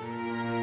Música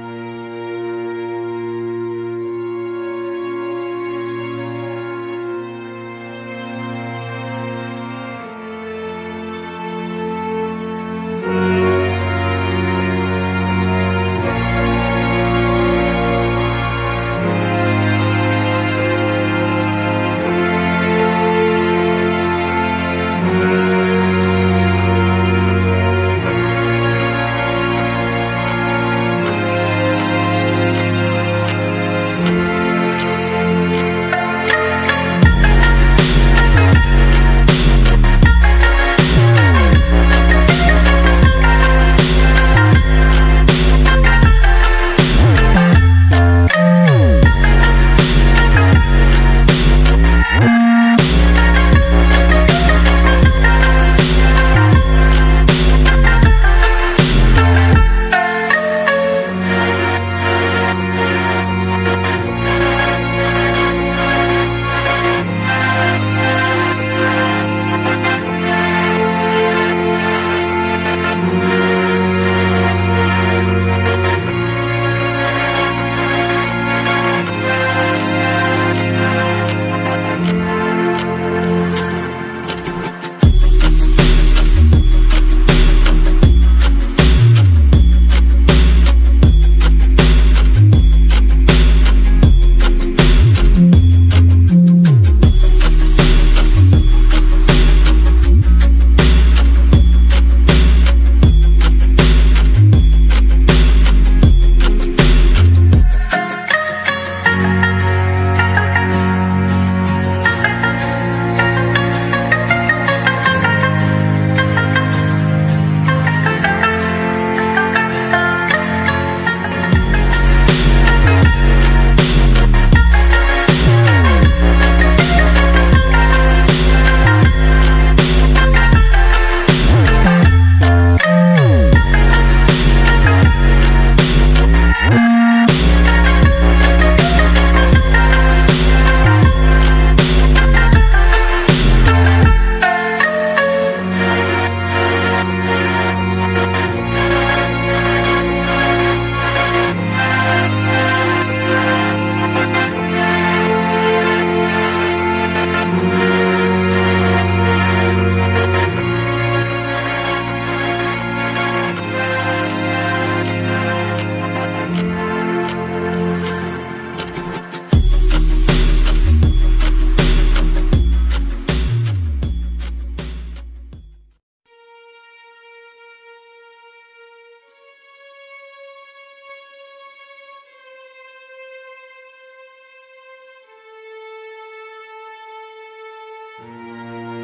Música